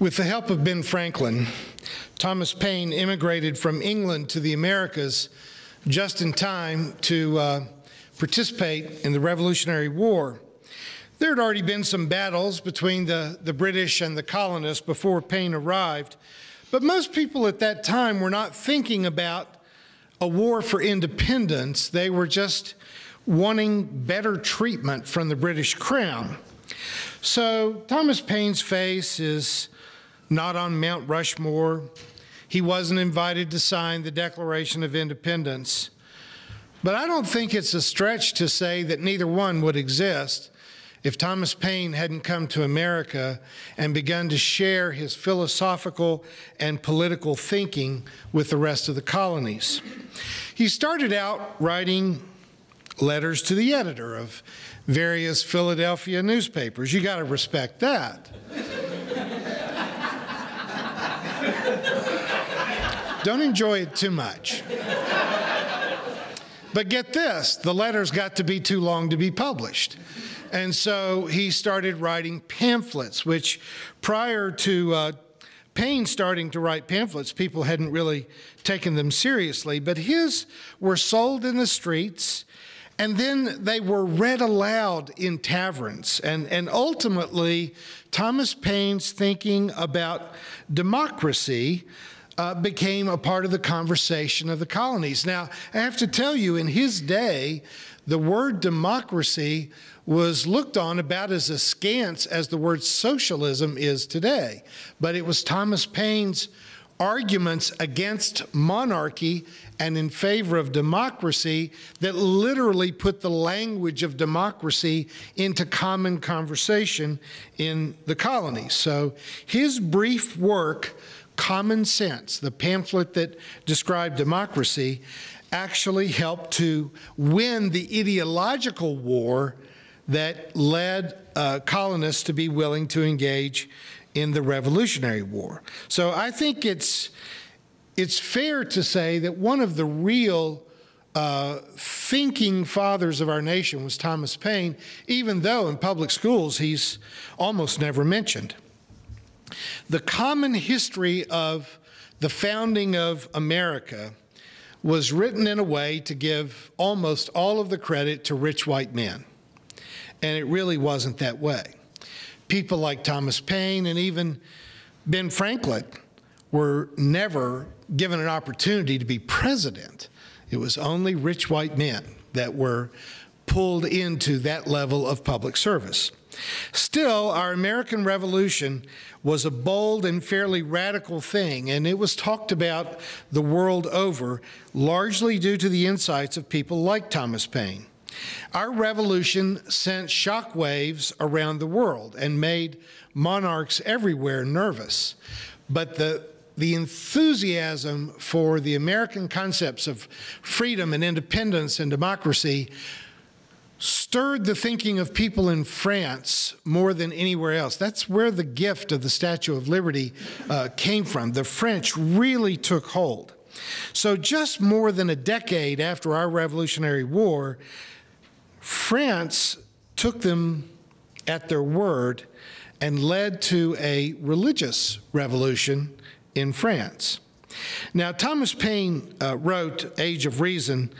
With the help of Ben Franklin, Thomas Paine immigrated from England to the Americas just in time to uh, participate in the Revolutionary War. There had already been some battles between the, the British and the colonists before Paine arrived, but most people at that time were not thinking about a war for independence. They were just wanting better treatment from the British Crown. So Thomas Paine's face is not on Mount Rushmore. He wasn't invited to sign the Declaration of Independence. But I don't think it's a stretch to say that neither one would exist if Thomas Paine hadn't come to America and begun to share his philosophical and political thinking with the rest of the colonies. He started out writing letters to the editor of various Philadelphia newspapers. You got to respect that. Don't enjoy it too much. But get this the letters got to be too long to be published. And so he started writing pamphlets, which prior to uh, Paine starting to write pamphlets, people hadn't really taken them seriously. But his were sold in the streets and then they were read aloud in taverns. And, and ultimately, Thomas Paine's thinking about democracy uh, became a part of the conversation of the colonies. Now, I have to tell you, in his day, the word democracy was looked on about as askance as the word socialism is today. But it was Thomas Paine's arguments against monarchy and in favor of democracy that literally put the language of democracy into common conversation in the colonies. So his brief work, Common Sense, the pamphlet that described democracy, actually helped to win the ideological war that led uh, colonists to be willing to engage in the Revolutionary War. So I think it's, it's fair to say that one of the real uh, thinking fathers of our nation was Thomas Paine, even though in public schools he's almost never mentioned. The common history of the founding of America was written in a way to give almost all of the credit to rich white men. And it really wasn't that way people like Thomas Paine and even Ben Franklin were never given an opportunity to be president. It was only rich white men that were pulled into that level of public service. Still, our American Revolution was a bold and fairly radical thing, and it was talked about the world over, largely due to the insights of people like Thomas Paine. Our revolution sent shockwaves around the world and made monarchs everywhere nervous. But the, the enthusiasm for the American concepts of freedom and independence and democracy stirred the thinking of people in France more than anywhere else. That's where the gift of the Statue of Liberty uh, came from. The French really took hold. So, just more than a decade after our Revolutionary War, France took them at their word and led to a religious revolution in France. Now, Thomas Paine uh, wrote Age of Reason,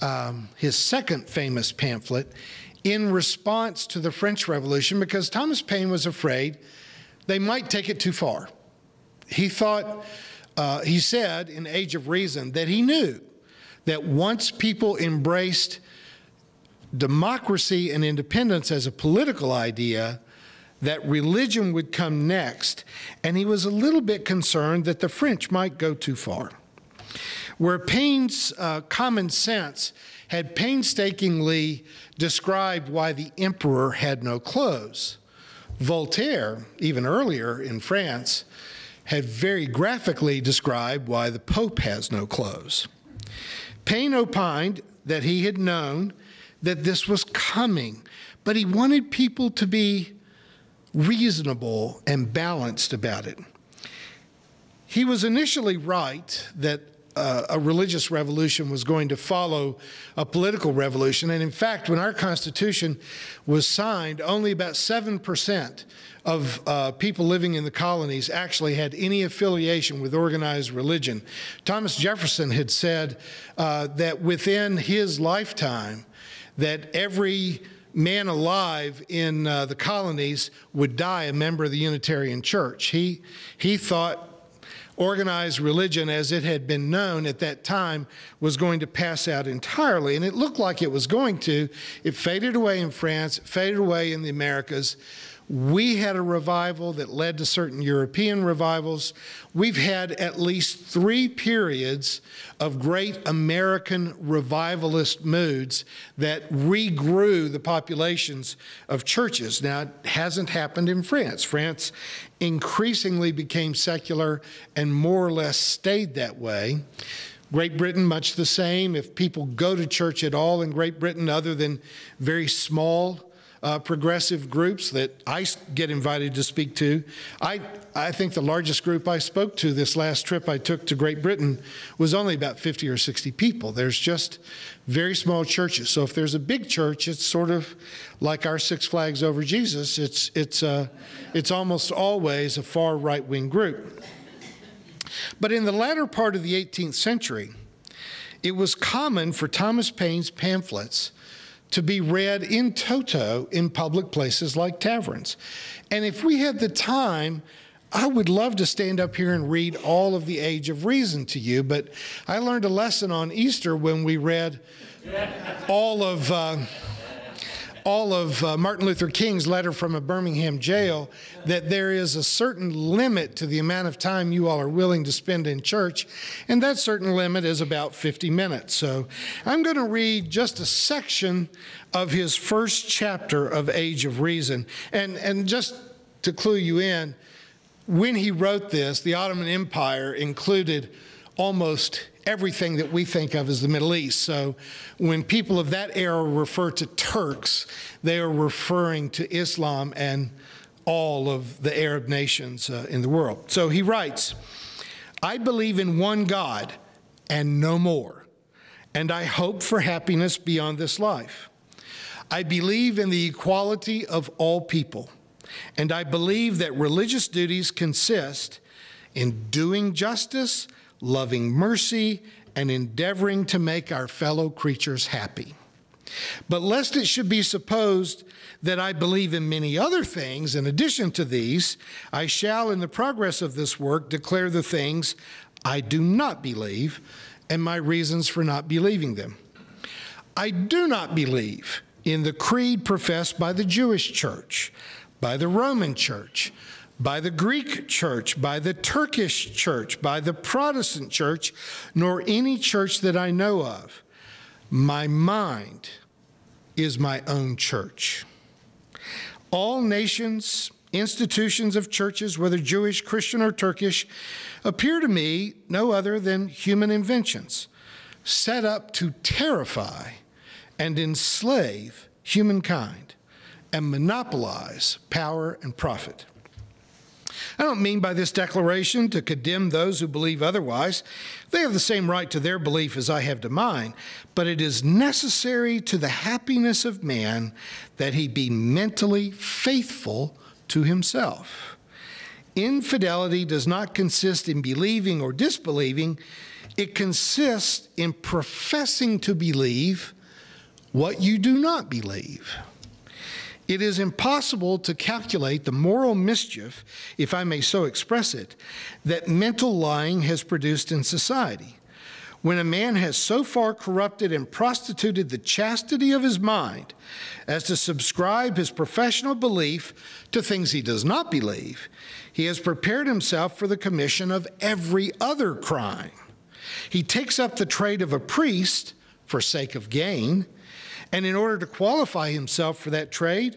um, his second famous pamphlet, in response to the French Revolution because Thomas Paine was afraid they might take it too far. He thought, uh, he said in Age of Reason that he knew that once people embraced democracy and independence as a political idea, that religion would come next, and he was a little bit concerned that the French might go too far. Where Paine's uh, common sense had painstakingly described why the emperor had no clothes, Voltaire, even earlier in France, had very graphically described why the Pope has no clothes. Paine opined that he had known that this was coming, but he wanted people to be reasonable and balanced about it. He was initially right that uh, a religious revolution was going to follow a political revolution. And in fact, when our Constitution was signed, only about 7% of uh, people living in the colonies actually had any affiliation with organized religion. Thomas Jefferson had said uh, that within his lifetime, that every man alive in uh, the colonies would die a member of the Unitarian Church. He, he thought organized religion as it had been known at that time was going to pass out entirely. And it looked like it was going to. It faded away in France, faded away in the Americas. We had a revival that led to certain European revivals. We've had at least three periods of great American revivalist moods that regrew the populations of churches. Now, it hasn't happened in France. France increasingly became secular and more or less stayed that way. Great Britain, much the same. If people go to church at all in Great Britain, other than very small uh, progressive groups that I get invited to speak to. I, I think the largest group I spoke to this last trip I took to Great Britain was only about 50 or 60 people. There's just very small churches. So if there's a big church, it's sort of like our Six Flags Over Jesus. It's, it's, uh, it's almost always a far right wing group. But in the latter part of the 18th century, it was common for Thomas Paine's pamphlets to be read in toto in public places like taverns. And if we had the time, I would love to stand up here and read all of the Age of Reason to you, but I learned a lesson on Easter when we read all of. Uh, all of uh, Martin Luther King's letter from a Birmingham jail that there is a certain limit to the amount of time you all are willing to spend in church, and that certain limit is about 50 minutes. So I'm going to read just a section of his first chapter of Age of Reason. And, and just to clue you in, when he wrote this, the Ottoman Empire included almost everything that we think of as the Middle East. So when people of that era refer to Turks, they are referring to Islam and all of the Arab nations uh, in the world. So he writes, I believe in one God and no more, and I hope for happiness beyond this life. I believe in the equality of all people, and I believe that religious duties consist in doing justice loving mercy, and endeavoring to make our fellow creatures happy. But lest it should be supposed that I believe in many other things in addition to these, I shall, in the progress of this work, declare the things I do not believe and my reasons for not believing them. I do not believe in the creed professed by the Jewish church, by the Roman church, by the Greek church, by the Turkish church, by the Protestant church, nor any church that I know of. My mind is my own church. All nations, institutions of churches, whether Jewish, Christian, or Turkish, appear to me no other than human inventions set up to terrify and enslave humankind and monopolize power and profit. I don't mean by this declaration to condemn those who believe otherwise. They have the same right to their belief as I have to mine, but it is necessary to the happiness of man that he be mentally faithful to himself. Infidelity does not consist in believing or disbelieving, it consists in professing to believe what you do not believe. It is impossible to calculate the moral mischief, if I may so express it, that mental lying has produced in society. When a man has so far corrupted and prostituted the chastity of his mind as to subscribe his professional belief to things he does not believe, he has prepared himself for the commission of every other crime. He takes up the trade of a priest for sake of gain and in order to qualify himself for that trade,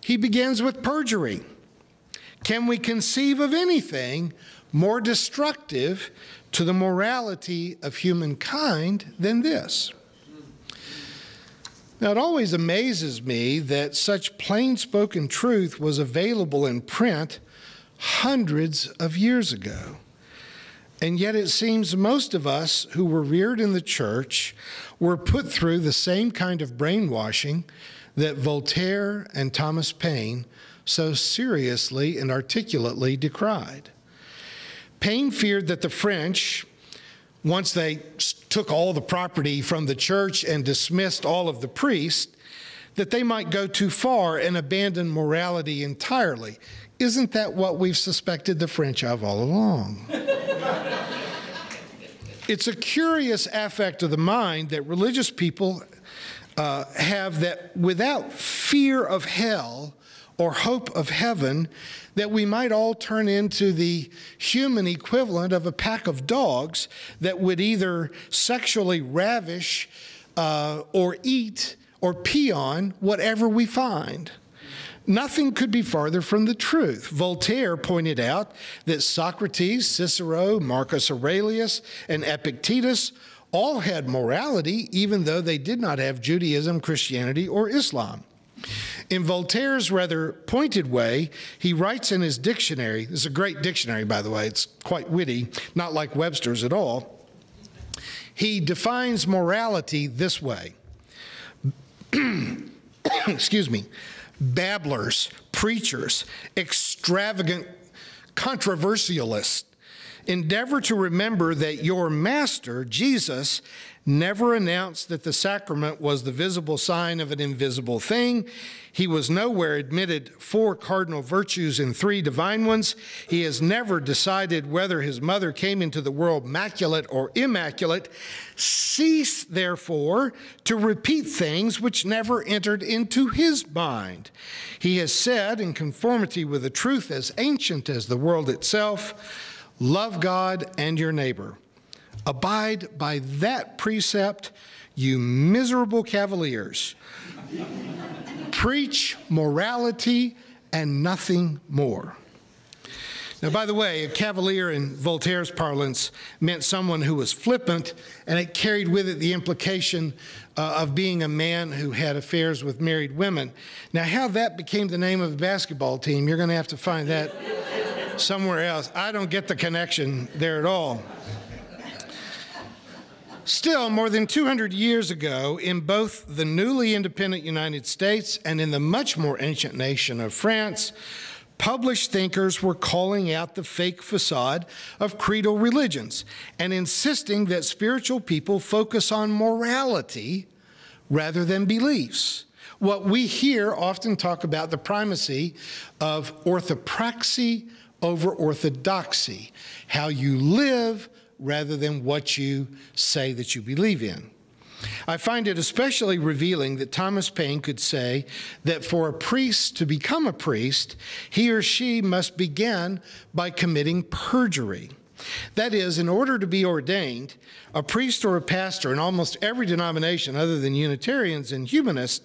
he begins with perjury. Can we conceive of anything more destructive to the morality of humankind than this? Now, it always amazes me that such plain spoken truth was available in print hundreds of years ago. And yet it seems most of us who were reared in the church were put through the same kind of brainwashing that Voltaire and Thomas Paine so seriously and articulately decried. Paine feared that the French, once they took all the property from the church and dismissed all of the priests, that they might go too far and abandon morality entirely. Isn't that what we've suspected the French of all along? it's a curious affect of the mind that religious people uh, have that without fear of hell or hope of heaven, that we might all turn into the human equivalent of a pack of dogs that would either sexually ravish uh, or eat or pee on whatever we find. Nothing could be farther from the truth. Voltaire pointed out that Socrates, Cicero, Marcus Aurelius, and Epictetus all had morality, even though they did not have Judaism, Christianity, or Islam. In Voltaire's rather pointed way, he writes in his dictionary, this is a great dictionary, by the way, it's quite witty, not like Webster's at all. He defines morality this way excuse me, babblers, preachers, extravagant controversialists, endeavor to remember that your master, Jesus, never announced that the sacrament was the visible sign of an invisible thing. He was nowhere admitted four cardinal virtues and three divine ones. He has never decided whether his mother came into the world maculate or immaculate. Cease, therefore, to repeat things which never entered into his mind. He has said, in conformity with a truth as ancient as the world itself, love God and your neighbor. Abide by that precept, you miserable cavaliers. Preach morality and nothing more. Now, by the way, a cavalier in Voltaire's parlance meant someone who was flippant, and it carried with it the implication uh, of being a man who had affairs with married women. Now, how that became the name of a basketball team, you're going to have to find that somewhere else. I don't get the connection there at all. Still, more than 200 years ago, in both the newly independent United States and in the much more ancient nation of France, published thinkers were calling out the fake facade of creedal religions and insisting that spiritual people focus on morality rather than beliefs. What we hear often talk about the primacy of orthopraxy over orthodoxy, how you live rather than what you say that you believe in. I find it especially revealing that Thomas Paine could say that for a priest to become a priest, he or she must begin by committing perjury. That is, in order to be ordained, a priest or a pastor in almost every denomination other than Unitarians and humanists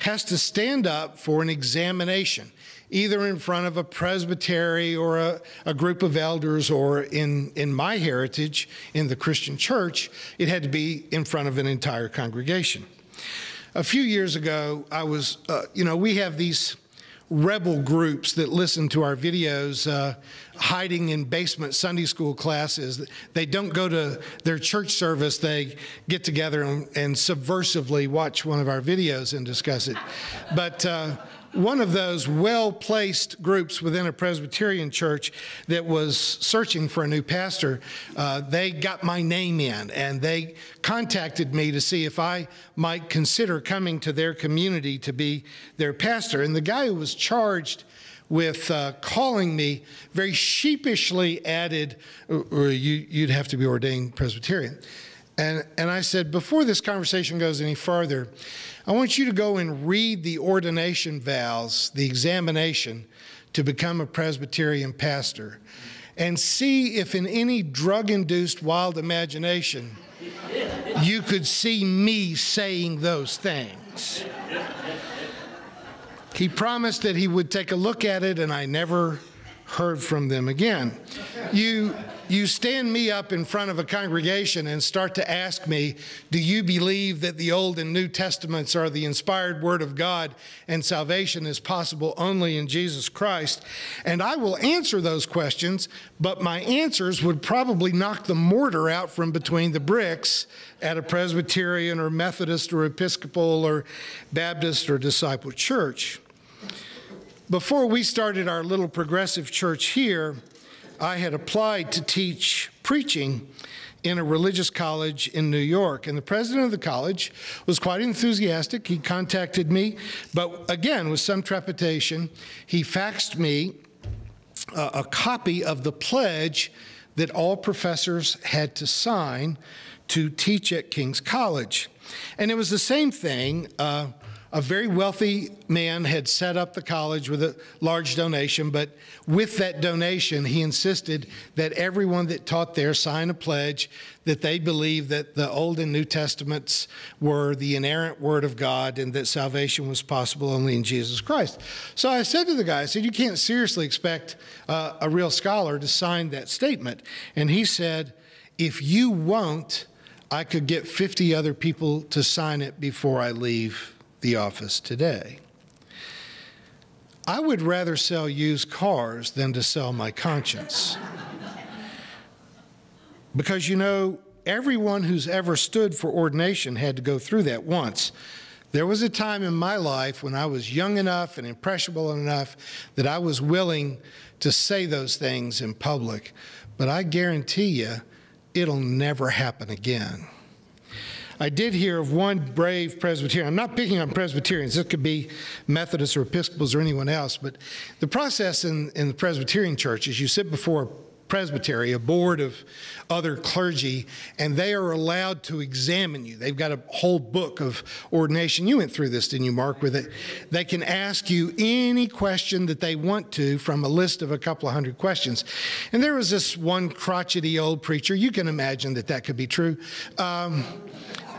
has to stand up for an examination either in front of a presbytery or a, a group of elders, or in, in my heritage, in the Christian church, it had to be in front of an entire congregation. A few years ago, I was, uh, you know, we have these rebel groups that listen to our videos uh, hiding in basement Sunday school classes. They don't go to their church service, they get together and, and subversively watch one of our videos and discuss it. But uh, one of those well placed groups within a Presbyterian church that was searching for a new pastor, uh, they got my name in and they contacted me to see if I might consider coming to their community to be their pastor. And the guy who was charged with uh, calling me very sheepishly added, or you, would have to be ordained Presbyterian. And, and I said, before this conversation goes any farther, I want you to go and read the ordination vows, the examination to become a Presbyterian pastor, and see if in any drug induced wild imagination you could see me saying those things. He promised that he would take a look at it, and I never heard from them again. You, you stand me up in front of a congregation and start to ask me, Do you believe that the Old and New Testaments are the inspired Word of God and salvation is possible only in Jesus Christ? And I will answer those questions, but my answers would probably knock the mortar out from between the bricks at a Presbyterian or Methodist or Episcopal or Baptist or Disciple church. Before we started our little progressive church here, I had applied to teach preaching in a religious college in New York. And the president of the college was quite enthusiastic. He contacted me, but again, with some trepidation, he faxed me a, a copy of the pledge that all professors had to sign to teach at King's College. And it was the same thing. Uh, a very wealthy man had set up the college with a large donation, but with that donation, he insisted that everyone that taught there sign a pledge that they believed that the Old and New Testaments were the inerrant Word of God and that salvation was possible only in Jesus Christ. So I said to the guy, I said, You can't seriously expect uh, a real scholar to sign that statement. And he said, If you won't, I could get 50 other people to sign it before I leave the office today. I would rather sell used cars than to sell my conscience. because you know, everyone who's ever stood for ordination had to go through that once. There was a time in my life when I was young enough and impressionable enough that I was willing to say those things in public, but I guarantee you it'll never happen again. I did hear of one brave Presbyterian. I'm not picking on Presbyterians. This could be Methodists or Episcopals or anyone else. But the process in, in the Presbyterian church is you sit before a presbytery, a board of other clergy, and they are allowed to examine you. They've got a whole book of ordination. You went through this, didn't you, Mark, with it? They can ask you any question that they want to from a list of a couple of hundred questions. And there was this one crotchety old preacher. You can imagine that that could be true. Um,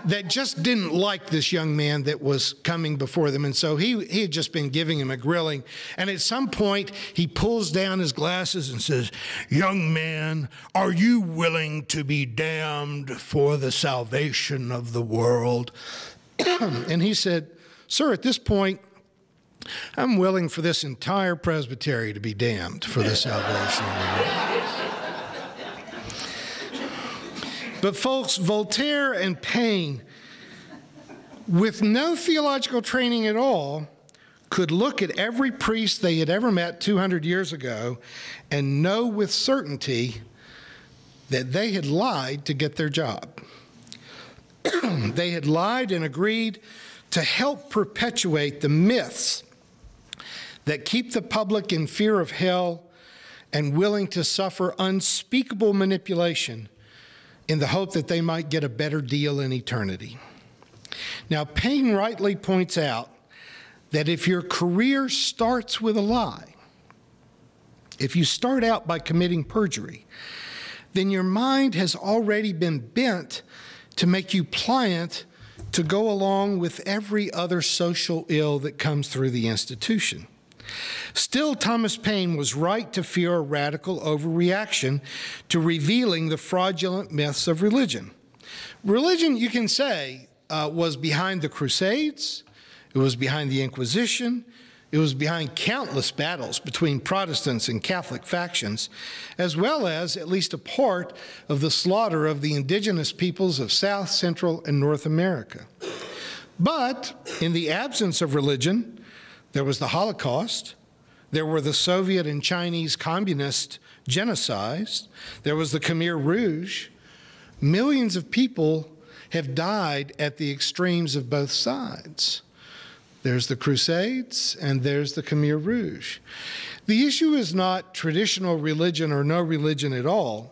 that just didn't like this young man that was coming before them. And so he, he had just been giving him a grilling. And at some point, he pulls down his glasses and says, Young man, are you willing to be damned for the salvation of the world? and he said, Sir, at this point, I'm willing for this entire presbytery to be damned for the salvation of the world. But, folks, Voltaire and Paine, with no theological training at all, could look at every priest they had ever met 200 years ago and know with certainty that they had lied to get their job. they had lied and agreed to help perpetuate the myths that keep the public in fear of hell and willing to suffer unspeakable manipulation in the hope that they might get a better deal in eternity. Now, Paine rightly points out that if your career starts with a lie, if you start out by committing perjury, then your mind has already been bent to make you pliant to go along with every other social ill that comes through the institution. Still, Thomas Paine was right to fear a radical overreaction to revealing the fraudulent myths of religion. Religion, you can say, uh, was behind the Crusades, it was behind the Inquisition, it was behind countless battles between Protestants and Catholic factions, as well as at least a part of the slaughter of the indigenous peoples of South, Central, and North America. But in the absence of religion, there was the Holocaust. There were the Soviet and Chinese communist genocides. There was the Khmer Rouge. Millions of people have died at the extremes of both sides. There's the Crusades and there's the Khmer Rouge. The issue is not traditional religion or no religion at all.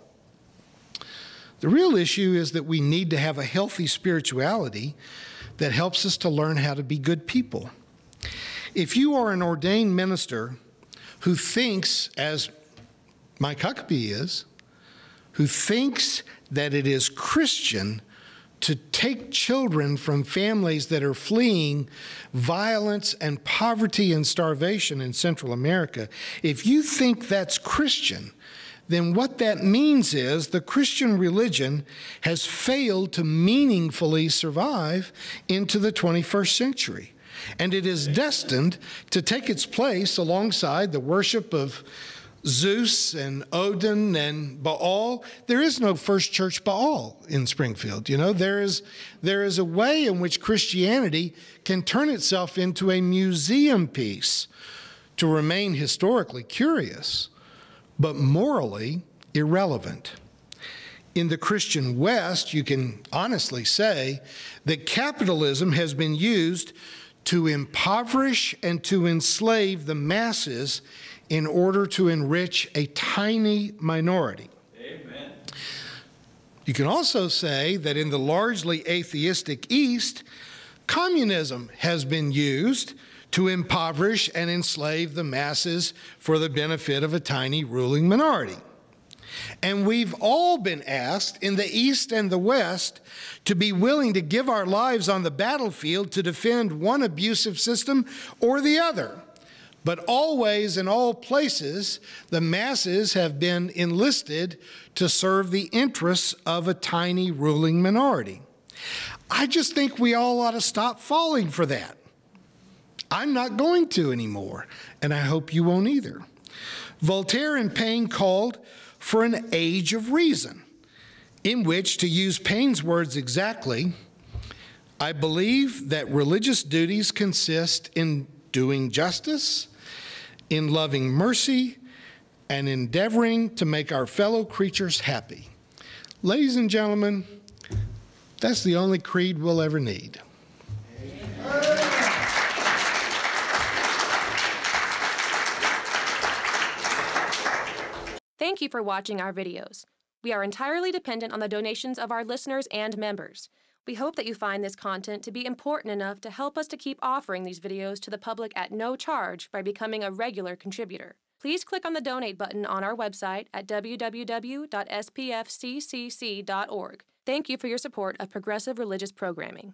The real issue is that we need to have a healthy spirituality that helps us to learn how to be good people. If you are an ordained minister who thinks, as Mike Huckabee is, who thinks that it is Christian to take children from families that are fleeing violence and poverty and starvation in Central America, if you think that's Christian, then what that means is the Christian religion has failed to meaningfully survive into the 21st century. And it is destined to take its place alongside the worship of Zeus and Odin and Baal. There is no First Church Baal in Springfield. You know, there is, there is a way in which Christianity can turn itself into a museum piece to remain historically curious, but morally irrelevant. In the Christian West, you can honestly say that capitalism has been used to impoverish and to enslave the masses in order to enrich a tiny minority. Amen. You can also say that in the largely atheistic East, communism has been used to impoverish and enslave the masses for the benefit of a tiny ruling minority. And we've all been asked in the East and the West to be willing to give our lives on the battlefield to defend one abusive system or the other. But always, in all places, the masses have been enlisted to serve the interests of a tiny ruling minority. I just think we all ought to stop falling for that. I'm not going to anymore, and I hope you won't either. Voltaire and Paine called for an age of reason, in which, to use Paine's words exactly, I believe that religious duties consist in doing justice, in loving mercy, and endeavoring to make our fellow creatures happy. Ladies and gentlemen, that's the only creed we'll ever need. Thank you for watching our videos. We are entirely dependent on the donations of our listeners and members. We hope that you find this content to be important enough to help us to keep offering these videos to the public at no charge by becoming a regular contributor. Please click on the donate button on our website at www.spfccc.org. Thank you for your support of progressive religious programming.